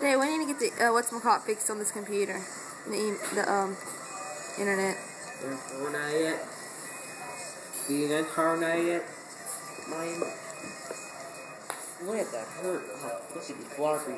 Hey, we need to get the uh, what's my cop fixed on this computer, the e- the um internet. We're not yet. Internet yet. Mine. What the hurt? Oh, look at these floppy.